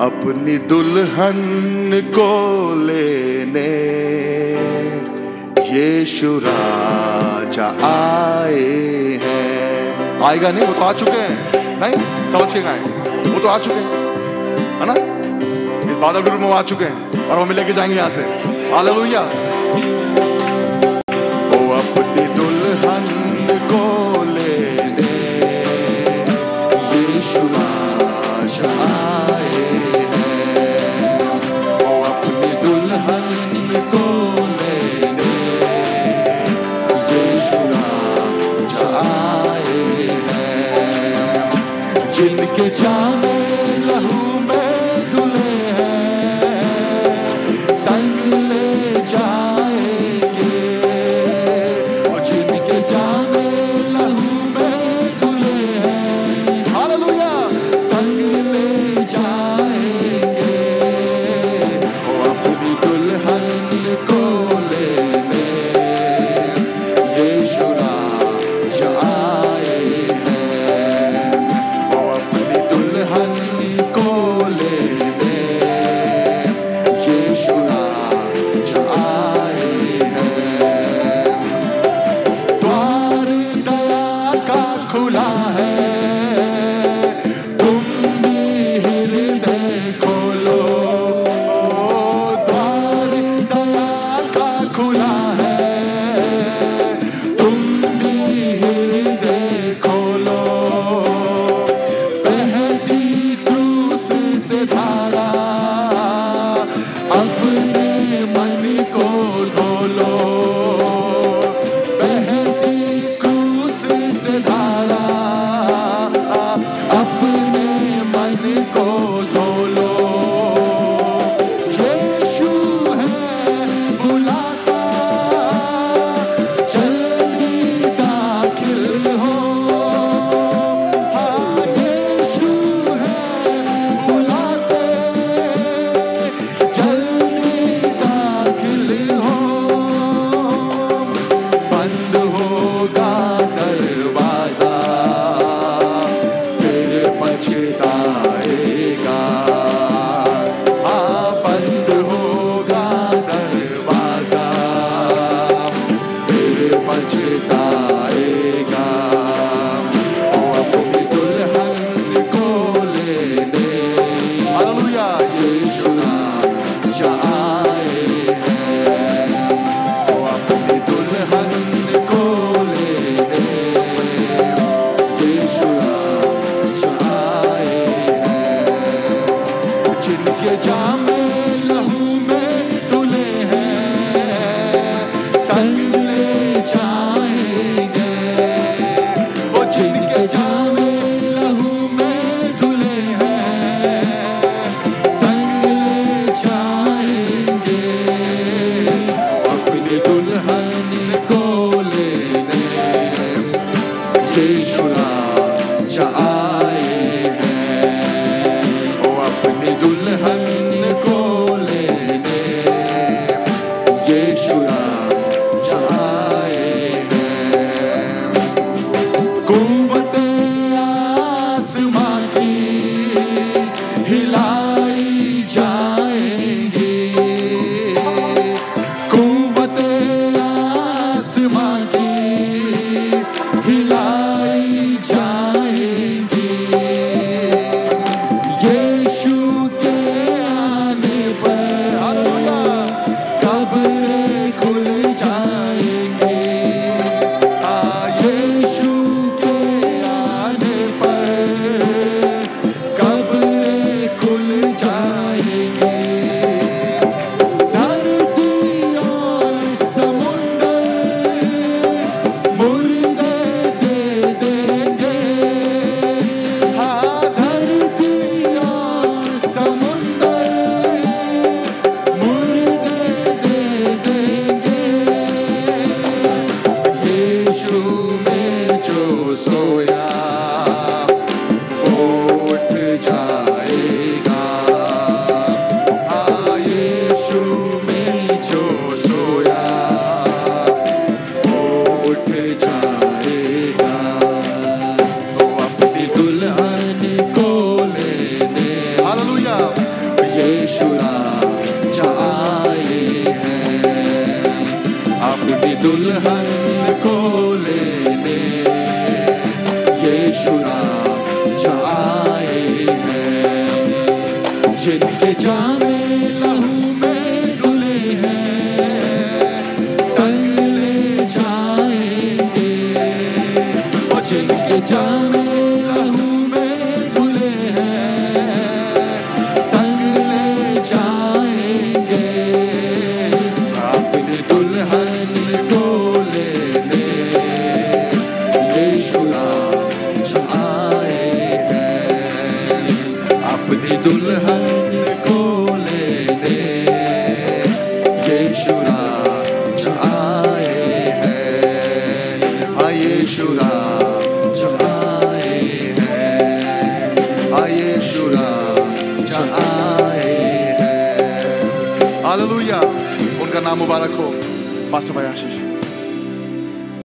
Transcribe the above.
अपनी दुल्हन को लेने। ये राजा आए हैं। आएगा नहीं, वो तो आ चुके हैं। नहीं, समझ के गाएँगे वो तो आ चुके हैं। है ना? इस बादल ग्रुप में वो आ चुके हैं और वो हमें लेके जाएँगे यहाँ से। Hallelujah. Çillik geçen Chula, Chaa. दुल्हन को लेने आए हाँ। यीशु राज आए हैं। हाँ यीशु राज आए उनका नाम मुबारक हो। मास्टर भाई आशीष।